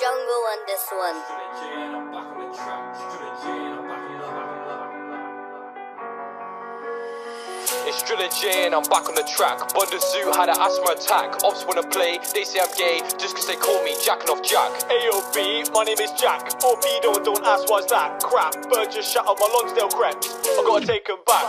Bongo on this one. It's Drilla J and I'm back on the track. Bunda Zoo had an asthma attack. Ops wanna play, they say I'm gay just cause they call me jacking off Jack. AOB, my name is Jack. Pedo, don't ask why's that. Crap, bird just shut up my Lonsdale creps. I gotta take him back.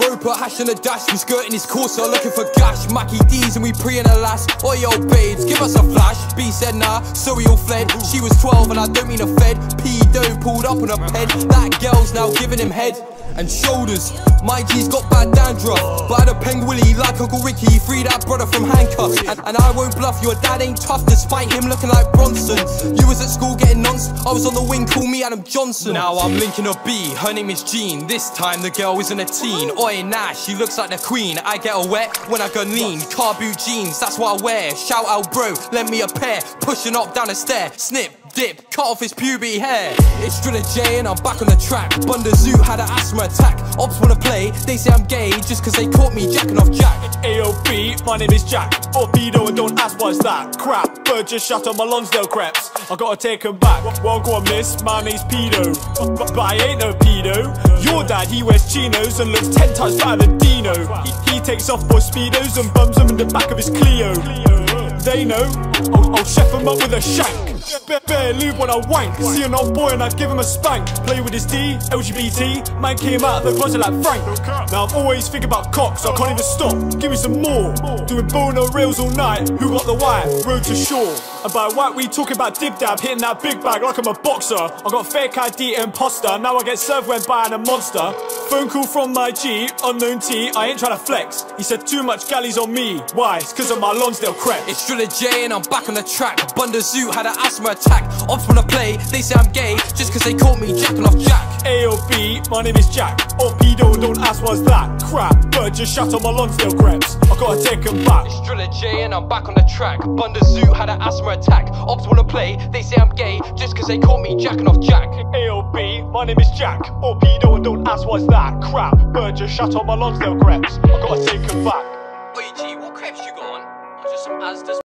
Roper hash on the dash, we skirting his course, so looking for gash. Mackie D's and we pre and a lass. Oh yo, babes, give us a flash. B said nah, so we all fled. She was 12 and I don't mean a fed. Pedo pulled up on a ped. That girl's now giving him head and shoulders. My G's got bad dandruff, but I had a pengwilly like Uncle Ricky. Free that brother from handcuffs, and, and I won't bluff. Your dad ain't tough, despite him looking like Bronson. You was at school getting nonce, I was on the wing, call me Adam Johnson. Now I'm linking a B, her name is Jean. This time the girl isn't a teen. Oi, nah, she looks like the queen. I get her wet when I go lean. Car boot jeans, that's what I wear. Shout out, bro, lend me a pair. Pushing up down the stair, snip, dip, cut off his pubic hair. It's Drilla J and I'm back on the track. Bunda Zoo had an asthma attack. Ops wanna play, they say I'm gay just cause they caught me jacking off Jack. AOB, my name is Jack. Or Pedo, and don't ask why's that. Crap, bird just shut on my Lonsdale creps. I gotta take him back. Well, go on, miss, my name's Pedo. But, but I ain't no pedo. Your dad, he wears chinos and looks ten times fatter than Dino. He, he takes off boy speedos and bums them in the back of his Clio. They know, I'll, I'll chef him up with a shank. Bare lube when I wank. See an old boy and I give him a spank. Play with his D, LGBT. Man came out of the closet like Frank. Now I'm always thinking about cocks, I can't even stop. Give me some more. Doing bone on rails all night. Who got the white? Road to shore. And by we talking about dib dab, hitting that big bag like I'm a boxer. I got fake ID imposter. Now I get served when buying a monster. Phone call from my G, unknown T. I ain't trying to flex. He said too much galleys on me. Why? It's cause of my Lonsdale crep. It's Drilla J and I'm back on the track. Bunda Zoo had an asthma attack. Ops wanna play, they say I'm gay just cause they caught me jacking off Jack. AOB, my name is Jack. Or Pedo, don't ask what's that. Crap, bird just shut on my Lonsdale creps. I gotta take him back. It's Drilla J and I'm back on the track. Bunda Zoo had an asthma attack. Ops wanna play, they say I'm gay just cause they caught me jacking off Jack. AOB, my name is Jack. Or Pedo, and don't ask what's that. Crap, bird just shut on my Lonsdale creps. I gotta take him back. G, what crepes you got on? Just some Asda's